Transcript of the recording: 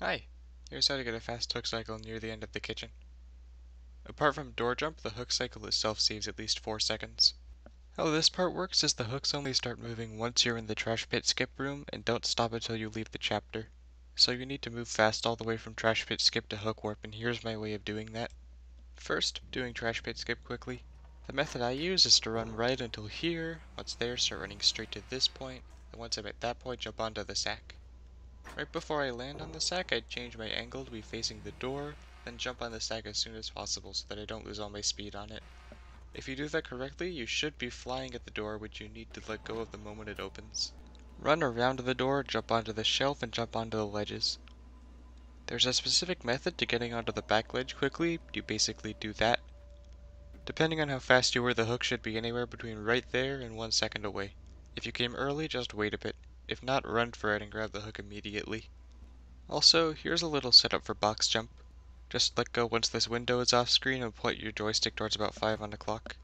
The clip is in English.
Hi, here's how to get a fast hook cycle near the end of the kitchen. Apart from door jump, the hook cycle itself saves at least 4 seconds. How this part works is the hooks only start moving once you're in the trash pit skip room and don't stop until you leave the chapter. So you need to move fast all the way from trash pit skip to hook warp and here's my way of doing that. First, doing trash pit skip quickly. The method I use is to run right until here, once there start running straight to this point, and once I'm at that point jump onto the sack. Right before I land on the sack, I change my angle to be facing the door, then jump on the sack as soon as possible so that I don't lose all my speed on it. If you do that correctly, you should be flying at the door, which you need to let go of the moment it opens. Run around the door, jump onto the shelf, and jump onto the ledges. There's a specific method to getting onto the back ledge quickly, you basically do that. Depending on how fast you were, the hook should be anywhere between right there and one second away. If you came early, just wait a bit. If not, run for it and grab the hook immediately. Also, here's a little setup for box jump. Just let go once this window is off screen and point your joystick towards about 5 on the clock.